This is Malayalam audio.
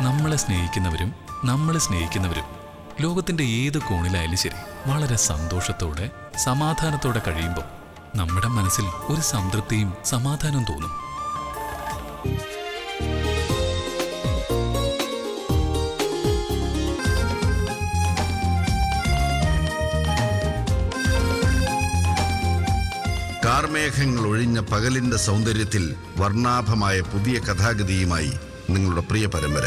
നമ്മളെ സ്നേഹിക്കുന്നവരും നമ്മളെ സ്നേഹിക്കുന്നവരും ലോകത്തിന്റെ ഏത് കോണിലായാലും ശരി വളരെ സന്തോഷത്തോടെ സമാധാനത്തോടെ കഴിയുമ്പോൾ നമ്മുടെ മനസ്സിൽ ഒരു സംതൃപ്തിയും സമാധാനവും തോന്നും. കാർമേഘങ്ങൾ ഒഴിഞ്ഞ പകലിന്റെ സൗന്ദര്യത്തിൽ വർണാഭമായ പുതിയ കഥാഗതിയുമായി നിങ്ങളുടെ പ്രിയ പരമ്പര.